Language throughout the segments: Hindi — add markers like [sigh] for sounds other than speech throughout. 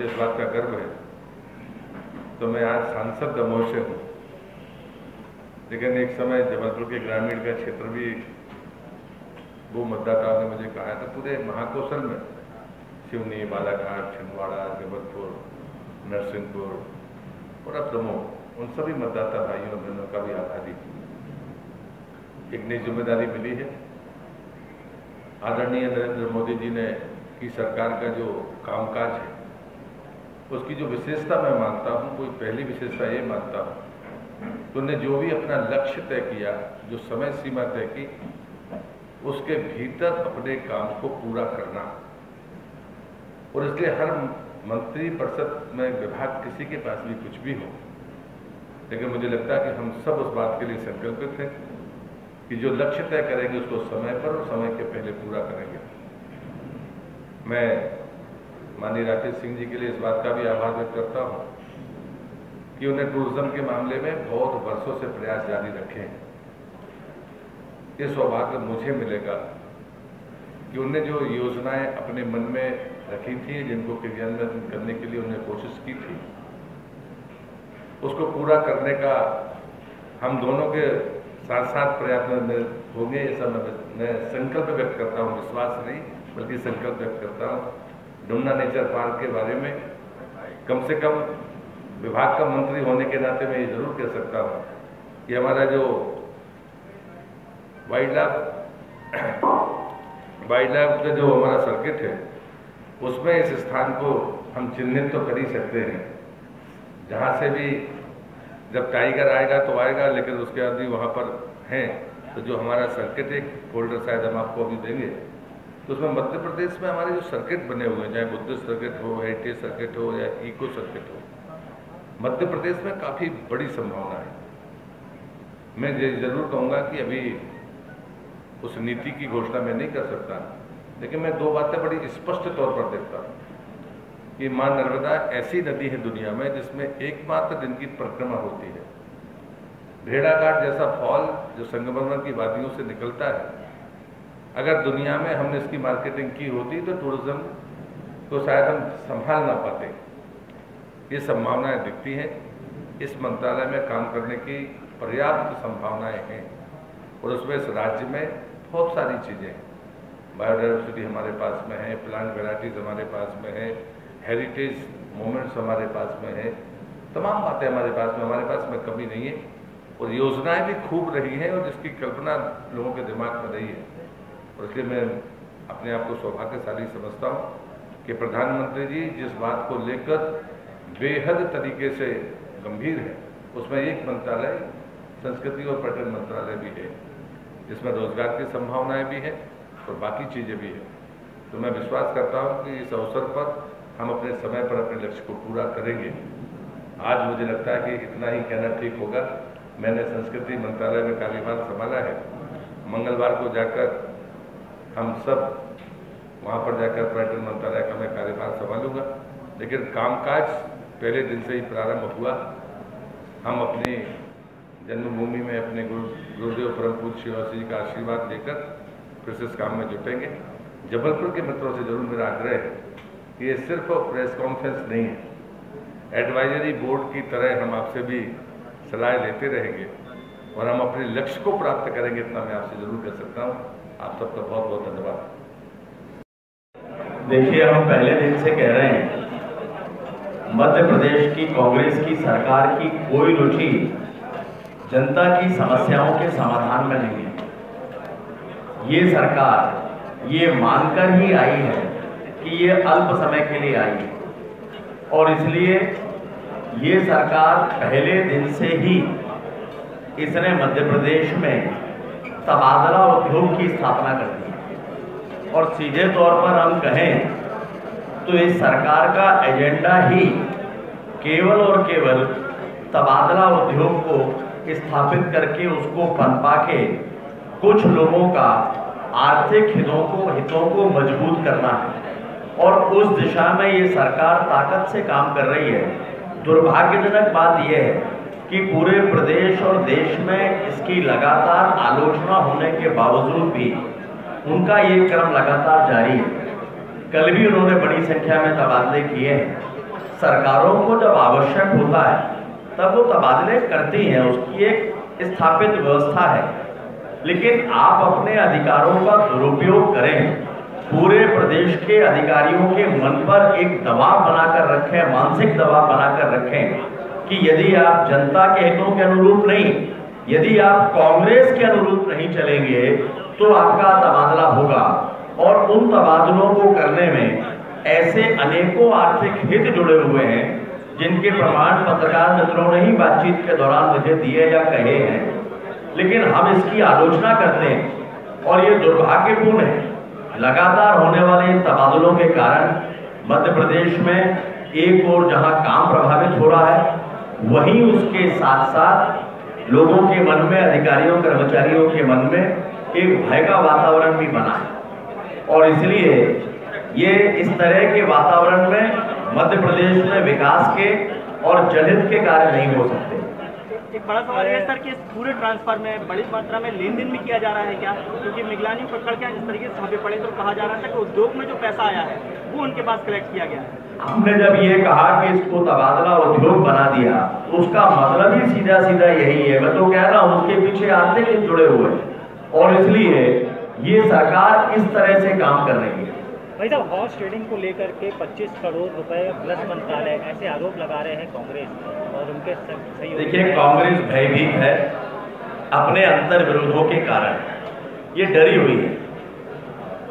मुझे इस बात का गर्व है। तो मैं आज सांसद दमोह से हूँ। लेकिन एक समय जबलपुर के ग्रामीण का क्षेत्र भी वो मतदाताओं ने मुझे कहा था, पूरे महाकौशल में सिवनी, बालाघाट, छिंदवाड़ा, जबलपुर, नरसिंहपुर और अब दमोह, उन सभी मतदाता भाइयों और बहनों का भी आभारी एक नई ज़िम्मेदारी मिली है। आदरणीय नरेंद्र मोदी जी ने की सरकार का जो कामकाज है उसकी जो विशेषता मैं मानता हूँ, कोई पहली विशेषता ये मानता हूँ तो उन्हें जो भी अपना लक्ष्य तय किया, जो समय सीमा तय की, उसके भीतर अपने काम को पूरा करना। और इसलिए हर मंत्री परिषद में विभाग किसी के पास भी कुछ भी हो, लेकिन मुझे लगता है कि हम सब उस बात के लिए संकल्पित हैं कि जो लक्ष्य तय करेंगे, उसको समय पर और समय के पहले पूरा करेंगे। मैं माननीय राकेश सिंह जी के लिए इस बात का भी आभार व्यक्त करता हूँ कि उन्हें टूरिज़्म के मामले में बहुत वर्षों से प्रयास जारी रखे हैं। ये सौभाग्य मुझे मिलेगा कि उन्हें जो योजनाएँ अपने मन में रखी थी, जिनको क्रियान्वयन करने के लिए उन्हें कोशिश की थी, उसको पूरा करने का हम दोनों के साथ साथ प्रयत्न होंगे, ऐसा मैं संकल्प व्यक्त करता हूँ, विश्वास नहीं, बल्कि संकल्प व्यक्त करता हूँ। डुमना नेचर पार्क के बारे में कम से कम विभाग का मंत्री होने के नाते मैं ये ज़रूर कह सकता हूँ कि हमारा जो वाइल्ड लाइफ [coughs] वाइल्ड लाइफ का जो हमारा सर्किट है, उसमें इस स्थान को हम चिन्हित तो कर ही सकते हैं। जहाँ से भी जब टाइगर आएगा तो आएगा, लेकिन उसके बाद भी वहाँ पर हैं तो जो हमारा सर्किट एक फोल्डर शायद हम आपको अभी देंगे। तो उसमें मध्य प्रदेश में हमारे जो सर्किट बने हुए हैं, चाहे बुद्धिस्ट सर्किट हो हेरिटेज सर्किट हो, या इको सर्किट हो, मध्य प्रदेश में काफ़ी बड़ी संभावना है। मैं ये ज़रूर कहूँगा कि अभी उस नीति की घोषणा मैं नहीं कर सकता, लेकिन मैं दो बातें बड़ी स्पष्ट तौर पर देखता हूँ कि माँ नर्मदा ऐसी नदी है दुनिया में जिसमें एकमात्र दिन की परिक्रमा होती है। भेड़ाघाट जैसा फॉल जो संगमरमर की वादियों से निकलता है अगर दुनिया में हमने इसकी मार्केटिंग की होती तो टूरिज़्म को शायद हम संभाल ना पाते। ये संभावनाएँ दिखती हैं। इस मंत्रालय में काम करने की पर्याप्त संभावनाएँ हैं और उसमें इस राज्य में बहुत सारी चीज़ें हैं। बायोडाइवर्सिटी हमारे पास में है प्लांट वेराइटीज़ हमारे पास में है हेरिटेज मोमेंट्स हमारे पास में है। तमाम बातें हमारे पास में, हमारे पास में कमी नहीं है और योजनाएँ भी खूब रही हैं और जिसकी कल्पना लोगों के दिमाग में रही है। और इसलिए मैं अपने आप को सौभाग्यशाली समझता हूँ कि प्रधानमंत्री जी, जिस बात को लेकर बेहद तरीके से गंभीर है, उसमें एक मंत्रालय, संस्कृति और पर्यटन मंत्रालय भी है, जिसमें रोज़गार की संभावनाएँ भी हैं और बाकी चीज़ें भी हैं। तो मैं विश्वास करता हूँ कि इस अवसर पर हम अपने समय पर अपने लक्ष्य को पूरा करेंगे। आज मुझे लगता है कि इतना ही कहना ठीक होगा। मैंने संस्कृति मंत्रालय में कार्यभार संभाला है। मंगलवार को जाकर हम सब वहाँ पर जाकर पर्यटन मंत्रालय का मैं कार्यभार संभालूँगा। लेकिन कामकाज पहले दिन से ही प्रारंभ हुआ। हम अपनी जन्मभूमि में अपने गुरु, गुरुदेव परम पूज्य शिवाजी का आशीर्वाद लेकर फिर से इस काम में जुटेंगे। जबलपुर के मित्रों से ज़रूर मेरा आग्रह है कि ये सिर्फ़ प्रेस कॉन्फ्रेंस नहीं है। एडवाइजरी बोर्ड की तरह हम आपसे भी सलाह लेते रहेंगे और हम अपने लक्ष्य को प्राप्त करेंगे, इतना मैं आपसे ज़रूर कह सकता हूँ। आप सबका बहुत बहुत धन्यवाद। देखिए, हम पहले दिन से कह रहे हैं, मध्य प्रदेश की कांग्रेस की सरकार की कोई रुचि जनता की समस्याओं के समाधान में नहीं है। ये सरकार, ये मानकर ही आई है कि ये अल्प समय के लिए आई है। और इसलिए ये सरकार पहले दिन से ही इसने मध्य प्रदेश में तबादला उद्योग की स्थापना कर दी। और सीधे तौर पर हम कहें तो इस सरकार का एजेंडा ही केवल और केवल तबादला उद्योग को स्थापित करके उसको पनपा के कुछ लोगों का आर्थिक हितों को हितों को मज़बूत करना है। और उस दिशा में ये सरकार ताकत से काम कर रही है। दुर्भाग्यजनक बात यह है कि पूरे प्रदेश और देश में इसकी लगातार आलोचना होने के बावजूद भी उनका ये क्रम लगातार जारी है। कल भी उन्होंने बड़ी संख्या में तबादले किए हैं। सरकारों को जब आवश्यक होता है, तब वो तबादले करती हैं, उसकी एक स्थापित व्यवस्था है। लेकिन आप अपने अधिकारों का दुरुपयोग करें। पूरे प्रदेश के अधिकारियों के मन पर एक दबाव बनाकर रखें, मानसिक दबाव बनाकर रखें। कि यदि आप जनता के हितों के अनुरूप नहीं, यदि आप कांग्रेस के अनुरूप नहीं चलेंगे तो आपका तबादला होगा। और उन तबादलों को करने में ऐसे अनेकों आर्थिक हित जुड़े हुए हैं, जिनके प्रमाण पत्रकार मित्रों ने ही बातचीत के दौरान मुझे दिए या कहे हैं। लेकिन हम इसकी आलोचना करते हैं, और ये दुर्भाग्यपूर्ण है। लगातार होने वाले तबादलों के कारण मध्य प्रदेश में एक और जहाँ काम प्रभावित हो रहा है वहीं उसके साथ साथ लोगों के मन में, अधिकारियों, कर्मचारियों के मन में एक भय का वातावरण भी बना है। और इसलिए ये इस तरह के वातावरण में मध्य प्रदेश में विकास के और जनहित के कार्य नहीं हो सकते। एक बड़ा सवाल है सर कि इस पूरे ट्रांसफ़र में बड़ी मात्रा में लेन देन भी किया जा रहा है क्या? क्योंकि निगरानी पकड़ के जिस तरीके से पड़े तो कहा जा रहा था कि उद्योग में जो पैसा आया है, वो उनके पास कलेक्ट किया गया है। हमने जब ये कहा कि इसको तबादला उद्योग बना दिया तो उसका मतलब ही सीधा सीधा यही है। मैं तो कह रहा हूँ उसके पीछे आर्थिक जुड़े हुए और इसलिए ये सरकार इस तरह से काम कर रही है। भाई साहब हॉर्स ट्रेडिंग को लेकर के 25 करोड़ रुपए प्लस मंत्रालय ऐसे आरोप लगा रहे हैं कांग्रेस और उनके देखिए कांग्रेस भयभीत है अपने अंतर विरोधों के कारण। ये डरी हुई है।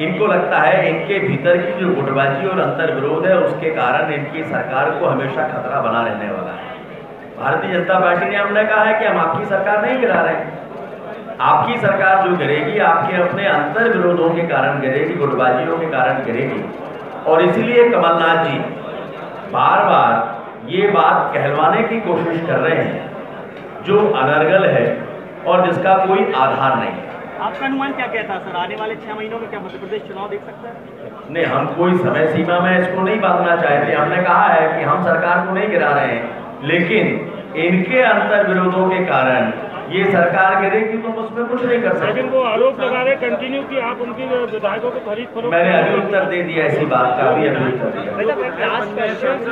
इनको लगता है इनके भीतर की जो गुटबाजी और अंतर विरोध है, उसके कारण इनकी सरकार को हमेशा खतरा बना रहने वाला है। भारतीय जनता पार्टी ने हमने कहा है कि हम आपकी सरकार नहीं गिरा रहे हैं। आपकी सरकार जो गिरेगी, आपके अपने अंतर विरोधों के कारण गिरेगी, गुटबाजियों के कारण गिरेगी। और इसीलिए कमलनाथ जी बार बार ये बात कहलवाने की कोशिश कर रहे हैं, जो अनर्गल है और जिसका कोई आधार नहीं आपका अनुमान क्या कहता है सर? आने वाले छह महीनों में क्या मध्य प्रदेश चुनाव देख सकता है? नहीं हम कोई समय सीमा में इसको नहीं बांधना चाहते हमने कहा है कि हम सरकार को नहीं गिरा रहे हैं लेकिन इनके अंतर विरोधों के कारण ये सरकार गिरेगी तो उसमें कुछ नहीं कर सकते। वो आरोप लगा रहे कंटिन्यू कि आप उनकी विधायकों को खरीद करो मैंने अभी उत्तर दे दिया ऐसी बात का अभी अभी उत्तर दिया।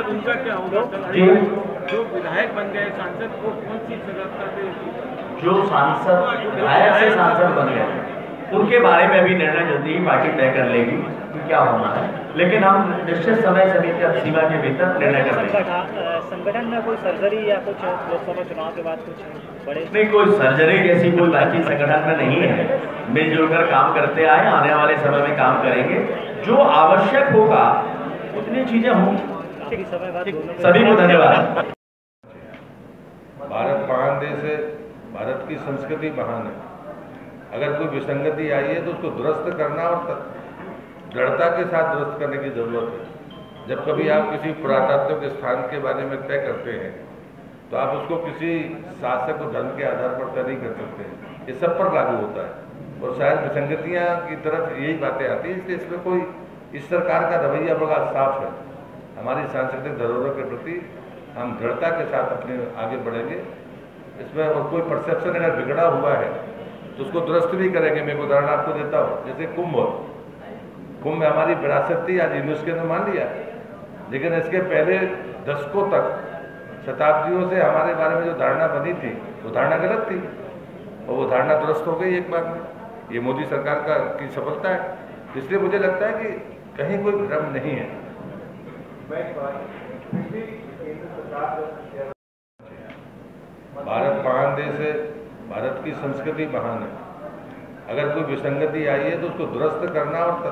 उनका क्या होगा? जो। विधायक बन गए सांसद को कौन सी सजा जो सांसद विधायक से सांसद बन गए। उनके बारे में अभी निर्णय जल्दी ही पार्टी तय कर लेगी कि क्या होना है। लेकिन हम निश्चित समय समिति सीमा के भीतर निर्णय कर लेंगे। संगठन में कोई सर्जरी या कुछ लोकसभा चुनाव के बाद कुछ बड़े नहीं कोई सर्जरी जैसी कोई बातचीत संगठन में नहीं है। मिलजुल कर काम करते आए आने वाले समय में काम करेंगे। जो आवश्यक होगा उतनी चीज़ें होंगी सभी को धन्यवाद। भारत महान देश है। भारत की संस्कृति महान है। अगर कोई विसंगति आई है तो उसको दुरुस्त करना और दृढ़ता के साथ दुरुस्त करने की ज़रूरत है। जब कभी आप किसी पुरातात्विक स्थान के बारे में तय करते हैं तो आप उसको किसी शासक और धर्म के आधार पर तय नहीं कर सकते। ये सब पर लागू होता है। और शायद विसंगतियाँ की तरफ़ यही बातें आती हैं, इसलिए इसमें कोई इस सरकार का रवैया बड़ा साफ़ है। हमारी सांस्कृतिक धरोहरों के प्रति हम दृढ़ता के साथ अपने आगे बढ़ेंगे। इसमें और कोई परसेप्शन अगर बिगड़ा हुआ है तो उसको दुरुस्त भी करेंगे। मैं उदाहरण आपको देता हूँ। जैसे कुंभ। कुंभ हमारी विरासत थी, आज यूनेस्को ने मान लिया। लेकिन इसके पहले दशकों तक, शताब्दियों से हमारे बारे में जो धारणा बनी थी, वो धारणा गलत थी। और वो धारणा दुरुस्त हो गई एक बार में। ये मोदी सरकार का, की सफलता है। इसलिए मुझे लगता है कि कहीं कोई भ्रम नहीं है। भारत महान देश है, भारत की संस्कृति महान है। अगर कोई विसंगति आई है तो उसको दुरुस्त करना और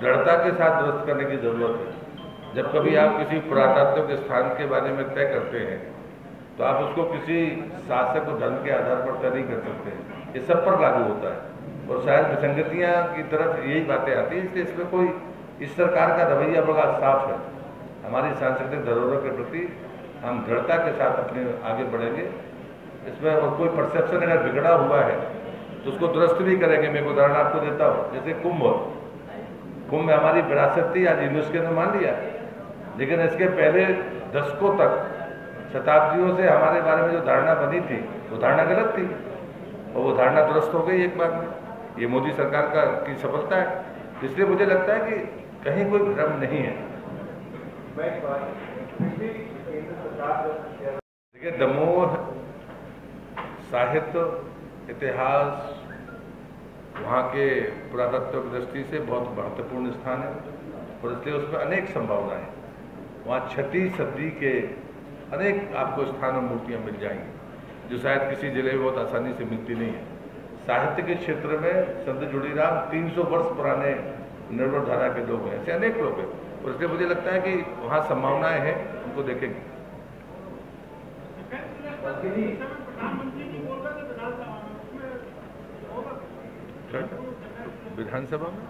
दृढ़ता के साथ दुरुस्त करने की ज़रूरत है। जब कभी आप किसी पुरातात्विक स्थान के बारे में तय करते हैं तो आप उसको किसी शासक और धर्म के आधार पर तय नहीं कर सकते। ये सब पर लागू होता है। और शायद विसंगतियाँ की तरफ़ यही बातें आती हैं, इसलिए इसमें कोई इस सरकार का रवैया बड़ा साफ़ है। हमारी सांस्कृतिक धरोहरों के प्रति हम दृढ़ता के साथ अपने आगे बढ़ेंगे। इसमें और कोई परसेप्शन अगर बिगड़ा हुआ है तो उसको दुरुस्त भी करेंगे। मैं उदाहरण आपको देता हूँ, जैसे कुंभ। कुंभ में हमारी विरासत थी, आज यूनेस्को ने मान लिया। लेकिन इसके पहले दशकों तक, शताब्दियों से हमारे बारे में जो धारणा बनी थी, वो धारणा गलत थी। और वो धारणा दुरुस्त हो गई एक बार में। ये मोदी सरकार का, की सफलता है। इसलिए मुझे लगता है कि कहीं कोई भ्रम नहीं है। देखिए दमोह साहित्य, इतिहास, वहाँ के पुरातत्व की दृष्टि से बहुत महत्वपूर्ण स्थान है और इसलिए उसमें अनेक संभावनाएँ हैं। वहाँ छठी सदी के अनेक आपको स्थान और मूर्तियाँ मिल जाएँगी, जो शायद किसी ज़िले में बहुत आसानी से मिलती नहीं है। साहित्य के क्षेत्र में संत जुड़ीराम 300 वर्ष पुराने निर्भर धारा के लोग हैं, ऐसे अनेक लोग हैं। और इसलिए मुझे लगता है कि वहाँ संभावनाएँ हैं, उनको देखेंगे? विधानसभा में?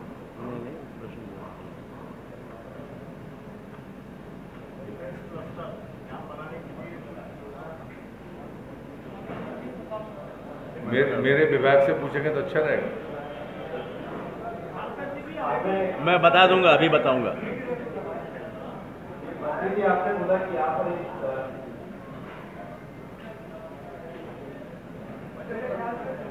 मेरे, मेरे विभाग से पूछेंगे तो अच्छा रहेगा। मैं बता दूँगा अभी बताऊँगा। आपने बोला कि यहाँ पर एक Thank you.